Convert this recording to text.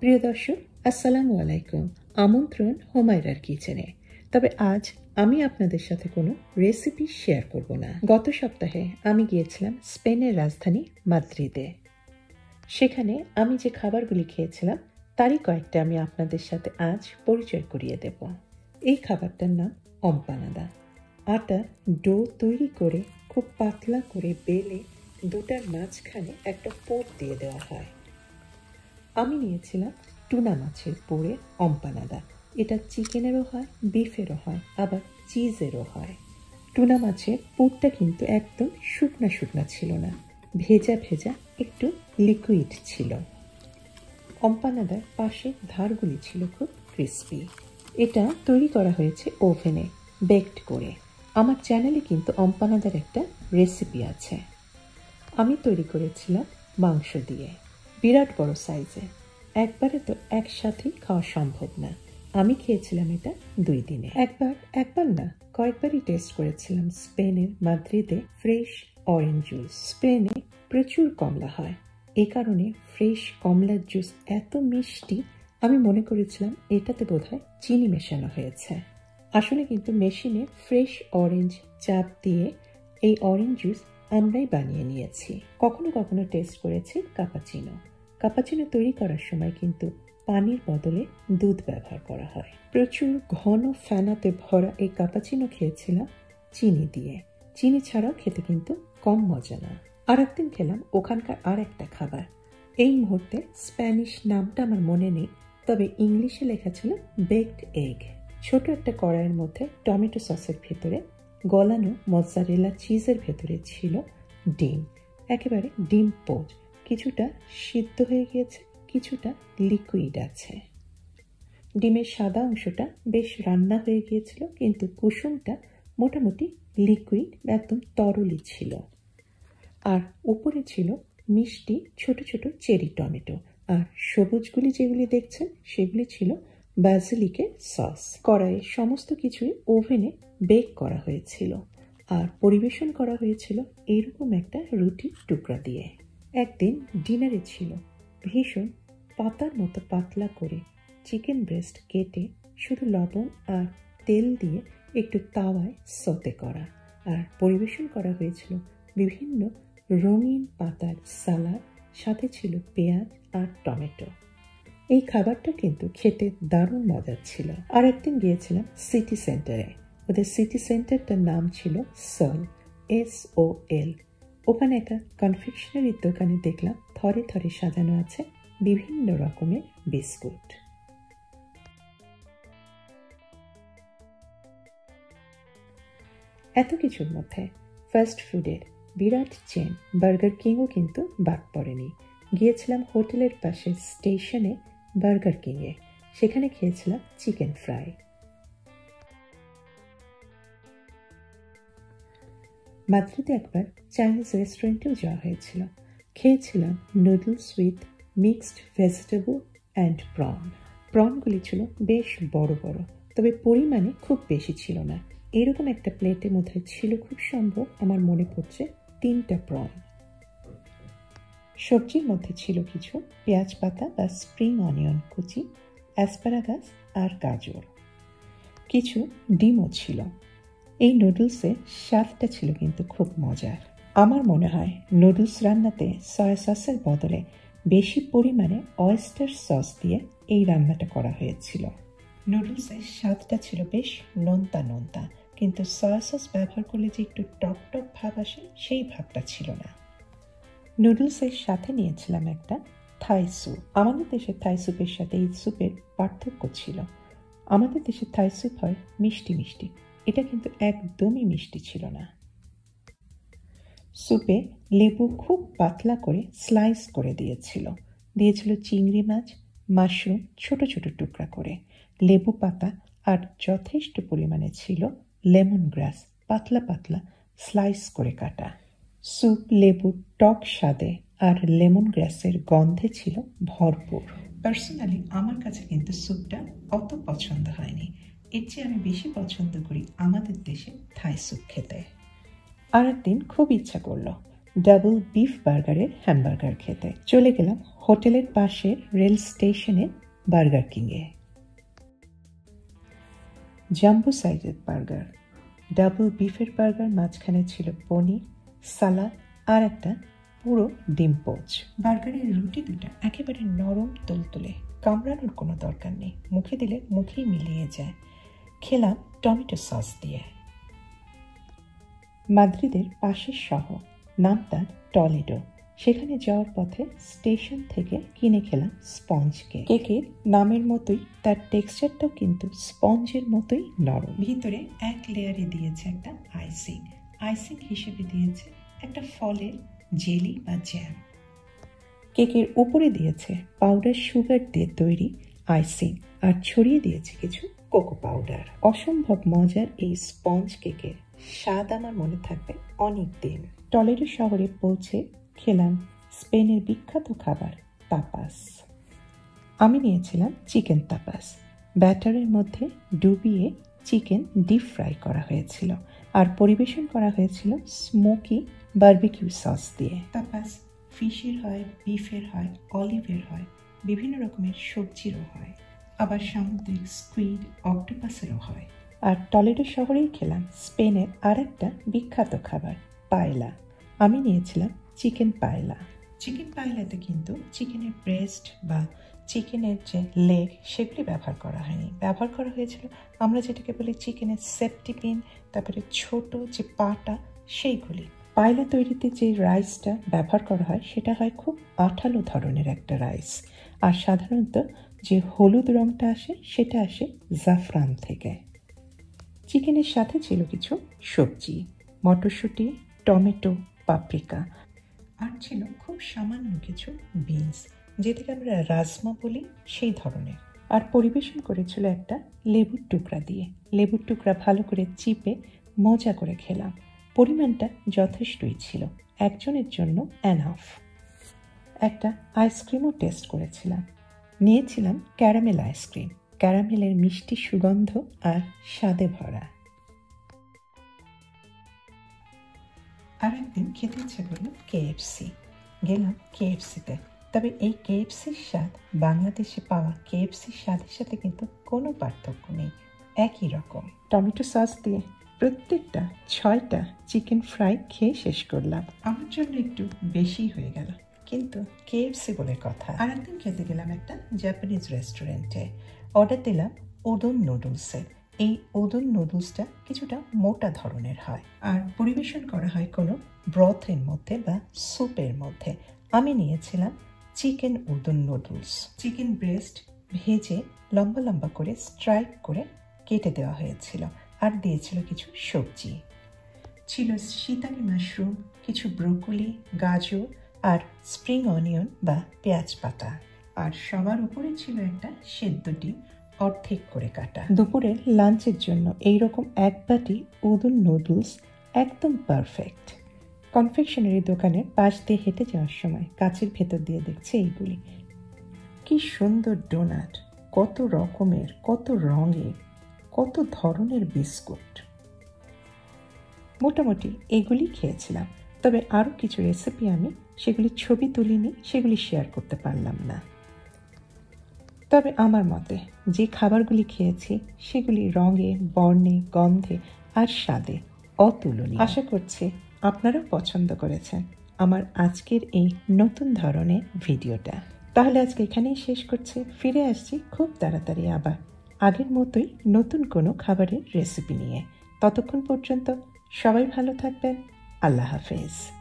প্রিয় দর্শক, আসসালামু আলাইকুম। আমন্ত্রণ হোমায়রার কিচেনে। তবে আজ আমি আপনাদের সাথে কোনো রেসিপি শেয়ার করব না। গত সপ্তাহে আমি গিয়েছিলাম স্পেনের রাজধানী মাদ্রিদে। সেখানে আমি যে খাবারগুলি খেয়েছিলাম, তারই কয়েকটা আমি আপনাদের সাথে আজ পরিচয় করিয়ে দেব। এই খাবারটার নাম অম্পানাদা। আটা ডো তৈরি করে খুব পাতলা করে বেলে দুটার মাঝখানে একটা পোট দিয়ে দেওয়া হয়। আমি নিয়েছিলাম টুনা মাছের পোড়ে অম্পানাদা। এটা চিকেনেরও হয়, বিফেরও হয়, আবার চিজেরও হয়। টুনা মাছের পুরটা কিন্তু একদম শুকনা শুকনা ছিল না। ভেজা ভেজা একটু লিকুইড ছিল। অম্পানাদার পাশে ধারগুলি ছিল খুব ক্রিস্পি এটা তৈরি করা হয়েছে ওভেনে বেকড করে। আমার চ্যানেলে কিন্তু অম্পানাদার একটা রেসিপি আছে। আমি তৈরি করেছিলাম মাংস দিয়ে। বিরাট বড় সাইজে। একবারে তো একসাথেই খাওয়া সম্ভব না। আমি খেয়েছিলাম এটা দুই দিনে। একবার একবার না, কয়েকবারই টেস্ট করেছিলাম। স্পেনের মাদ্রিদে ফ্রেশ অরেঞ্জ জুস স্পেনে প্রচুর কমলা হয়। এ কারণে ফ্রেশ কমলার জুস এত মিষ্টি, আমি মনে করেছিলাম এটাতে বোধহয় চিনি মেশানো হয়েছে। আসলে কিন্তু মেশিনে ফ্রেশ অরেঞ্জ চাপ দিয়ে এই অরেঞ্জ জুস আমরাই বানিয়ে নিয়েছি। কখনো কখনো টেস্ট করেছি কাপাচিনো কাপাচিনো তৈরি করার সময় কিন্তু পানির বদলে দুধ ব্যবহার করা হয়। প্রচুর ঘন ফ্যানাতে ভরা এই কাপাচিনো খেয়েছিলাম চিনি দিয়ে। চিনি ছাড়াও খেতে কিন্তু কম মজা না। আর একদিন খেলাম ওখানকার আর একটা খাবার। এই মুহূর্তে স্প্যানিশ নামটা আমার মনে নেই, তবে ইংলিশে লেখা ছিল বেকড এগ ছোট একটা কড়াইয়ের মধ্যে টমেটো সসের ভেতরে গলানো মজারেলা চিজের ভেতরে ছিল ডিম। একেবারে ডিম পোচ। কিছুটা সিদ্ধ হয়ে গিয়েছে, কিছুটা লিকুইড আছে। ডিমের সাদা অংশটা বেশ রান্না হয়ে গিয়েছিল, কিন্তু কুসুমটা মোটামুটি লিকুইড একদম তরলই ছিল। আর উপরে ছিল মিষ্টি ছোট ছোট চেরি টমেটো। আর সবুজগুলি যেগুলি দেখছেন, সেগুলি ছিল ব্যাজিলিকের সস কড়াইয়ে সমস্ত কিছুই ওভেনে বেক করা হয়েছিল। আর পরিবেশন করা হয়েছিল এরকম একটা রুটির টুকরা দিয়ে। একদিন ডিনারে ছিল। ভীষণ পাতার মতো পাতলা করে চিকেন ব্রেস্ট কেটে শুধু লবণ আর তেল দিয়ে একটু তাওয়ায় সতে করা আর পরিবেশন করা হয়েছিল। বিভিন্ন রঙিন পাতার সালাদ, সাথে ছিল পেঁয়াজ আর টমেটো। এই খাবারটা কিন্তু খেতে দারুণ মজার ছিল। আর একদিন গিয়েছিলাম সিটি সেন্টারে। ওদের সিটি সেন্টারটার নাম ছিল সল এস ও এল ওখানে একটা কনফেকশনারির দোকানে দেখলাম থরে থরে সাজানো আছে বিভিন্ন রকমের বিস্কুট। এত কিছুর মধ্যে ফাস্ট ফুডের বিরাট চেন বার্গার কিংও কিন্তু বাদ পড়েনি। গিয়েছিলাম হোটেলের পাশে স্টেশনে বার্গার কিংয়ে সেখানে খেয়েছিলাম চিকেন ফ্রাই মাদ্রিদে একবার চাইনিজ রেস্টুরেন্টেও যাওয়া হয়েছিল। খেয়েছিলাম noodles with mixed vegetable and prawn. প্রনগুলি ছিল বেশ বড় বড়, তবে পরিমাণে খুব বেশি ছিল না। এরকম একটা প্লেটের মধ্যে ছিল খুব সম্ভব, আমার মনে পড়ছে তিনটা প্রন। সবজির মধ্যে ছিল কিছু পেঁয়াজ পাতা বা স্প্রিং অনিয়ন কুচি, অ্যাসপারাগাস আর গাজর। কিছু ডিমও ছিল। এই নুডলসে স্বাদটা ছিল কিন্তু খুব মজার। আমার মনে হয় নুডলস রান্নাতে সয়া সসের বদলে বেশি পরিমাণে অয়েস্টার সস দিয়ে এই রান্নাটা করা হয়েছিল। নুডলসের স্বাদটা ছিল বেশ নোনতা নোনতা, কিন্তু সয়া সস ব্যবহার করলে যে একটু টক টক ভাব আসে সেই ভাবটা ছিল না। নুডলসের সাথে নিয়েছিলাম একটা থাই স্যুপ আমাদের দেশের থাই স্যুপের সাথে এই স্যুপের পার্থক্য ছিল। আমাদের দেশে থাই স্যুপ হয় মিষ্টি মিষ্টি। এটা কিন্তু একদমই মিষ্টি ছিল না। স্যুপে লেবু খুব পাতলা করে স্লাইস করে দিয়েছিল। দিয়েছিল চিংড়ি মাছ, মাশরুম, ছোট ছোট টুকরা করে। লেবু পাতা আর যথেষ্ট পরিমাণে ছিল লেমন গ্রাস, পাতলা পাতলা স্লাইস করে কাটা। স্যুপ লেবুর টক স্বাদে আর লেমন গ্রাসের গন্ধে ছিল ভরপুর। পার্সোনালি আমার কাছে কিন্তু স্যুপটা অত পছন্দ হয়নি। এর চেয়ে আমি বেশি পছন্দ করি আমাদের দেশে থাই স্যুপ খেতে। আর একদিন খুব ইচ্ছা করল ডাবল বিফ বার্গারের হ্যামবার্গার খেতে। চলে গেলাম হোটেলের পাশের রেল স্টেশনে বার্গার কিংয়ে। জাম্বো সাইজের বার্গার। ডাবল বিফের বার্গার মাঝখানে ছিল পনির সালাদ আর একটা পুরো ডিম পোচ। বার্গারের রুটি দুটা একেবারে নরম তুলতুলে। কামড়ানোর কোনো দরকার নেই। মুখে দিলে মুখেই মিলিয়ে যায়। খেলাম টমেটো সস দিয়ে। মাদ্রিদের পাশের শহর, নাম তার টলেডো। সেখানে যাওয়ার পথে স্টেশন থেকে কিনে খেলাম স্পঞ্জ কেক। কেকের নামের মতোই, তার টেক্সচারটাও কিন্তু স্পঞ্জের মতোই নরম। ভিতরে এক লেয়ারে দিয়েছে একটা আইসিং। আইসিং হিসেবে দিয়েছে একটা ফলের জেলি বা জ্যাম। কেকের উপরে দিয়েছে পাউডার সুগার দিয়ে তৈরি আইসিং। আর ছড়িয়ে দিয়েছে কিছু কোকো পাউডার। অসম্ভব মজার এই স্পঞ্জ কেকের স্বাদ আমার মনে থাকবে অনেক দিন টলেডো শহরে পৌঁছে খেলাম স্পেনের বিখ্যাত খাবার, তাপাস। আমি নিয়েছিলাম চিকেন তাপাস। ব্যাটারের মধ্যে ডুবিয়ে চিকেন ডিপ ফ্রাই করা হয়েছিল আর পরিবেশন করা হয়েছিল স্মোকি বার্বিকিউ সস দিয়ে। তাপাস ফিশের হয়, বিফের হয়, অলিভের হয়, বিভিন্ন রকমের সবজিরও হয়। আবার সামুদ্রিক স্কুইড অক্টোপাসেরও হয়। আর টলেডো শহরেই খেলাম। স্পেনের আর একটা বিখ্যাত খাবার পায়লা। আমি নিয়েছিলাম চিকেন পায়লা। চিকেন পায়লাতে কিন্তু চিকেনের ব্রেস্ট বা চিকেনের যে লেগ সেগুলি ব্যবহার করা হয়নি। ব্যবহার করা হয়েছিল আমরা যেটাকে বলি চিকেনের সেপটিপিন তারপরে ছোট যে পাটা সেইগুলি। পায়লা তৈরিতে যে রাইসটা ব্যবহার করা হয় সেটা হয় খুব আঠালো ধরনের একটা রাইস। আর সাধারণত যে হলুদ রঙটা আসে, সেটা আসে জাফরান থেকে। চিকেনের সাথে ছিল কিছু সবজি, মটরশুঁটি, টমেটো, পাপরিকা, আর ছিল খুব সামান্য কিছু বিনস, যেটাকে আমরা রাজমা বলি সেই ধরনের। আর পরিবেশন করেছিল একটা লেবুর টুকরা দিয়ে। লেবুর টুকরা ভালো করে চিপে মজা করে খেলাম। পরিমাণটা যথেষ্টই ছিল। একজনের জন্য অ্যানাফ একটা আইসক্রিমও টেস্ট করেছিলাম। নিয়েছিলাম ক্যারামেল আইসক্রিম ক্যারামেলের মিষ্টি সুগন্ধ আর স্বাদে ভরা। আর একদিন খেতে ইচ্ছে করল কেএফসি গেলাম কেএফসিতে তবে এই কেএফসির স্বাদ বাংলাদেশে পাওয়া কেএফসির স্বাদের সাথে কিন্তু কোনো পার্থক্য নেই। একই রকম। টমেটো সস দিয়ে প্রত্যেকটা ছয়টা চিকেন ফ্রাই খেয়ে শেষ করলাম। আমার জন্য একটু বেশি হয়ে গেল। কিন্তু কেএফসি বলে কথা? আর একদিন খেতে গেলাম একটা জাপানিজ রেস্টুরেন্টে অর্ডার দিলাম ওদন নুডলসের এই ওদন নুডলসটা কিছুটা মোটা ধরনের হয়। আর পরিবেশন করা হয় কোনো ব্রথের মধ্যে বা স্যুপের মধ্যে। আমি নিয়েছিলাম chicken udon noodles chicken breast ভেজে লম্বা লম্বা করে স্ট্রাইক করে কেটে দেওয়া হয়েছিল আর দিয়েছিল কিছু সবজি। ছিল শীতালি মাশরুম কিছু ব্রোকলি গাজর আর স্প্রিং অনিয়ন বা পেঁয়াজ পাতা। আর সবার উপরে ছিল একটা সেদ্ধ ডিম, অর্ধেক করে কাটা। দুপুরের লাঞ্চের জন্য এই রকম এক বাটি উদুন নুডলস একদম পারফেক্ট কনফেকশনারি দোকানের পাশ দিয়ে হেঁটে যাওয়ার সময় কাছের ভেতর দিয়ে দেখছে এইগুলি। কি সুন্দর ডোনাট কত রকমের, কত রঙের, কত ধরনের বিস্কুট। মোটামুটি এগুলি খেয়েছিলাম, তবে আরও কিছু রেসিপি আমি সেগুলি ছবি তুলিনি, সেগুলি শেয়ার করতে পারলাম না। তবে আমার মতে, যে খাবারগুলি খেয়েছি, সেগুলি রঙে, বর্ণে, গন্ধে আর স্বাদে অতুলনীয়। আশা করছি আপনারাও পছন্দ করেছেন আমার আজকের এই নতুন ধরনের ভিডিওটা। তাহলে আজকে এখানেই শেষ করছি। ফিরে আসছি খুব তাড়াতাড়ি আবার আগের মতোই নতুন কোনো খাবারের রেসিপি নিয়ে। ততক্ষণ পর্যন্ত সবাই ভালো থাকবেন। আল্লাহ হাফেজ।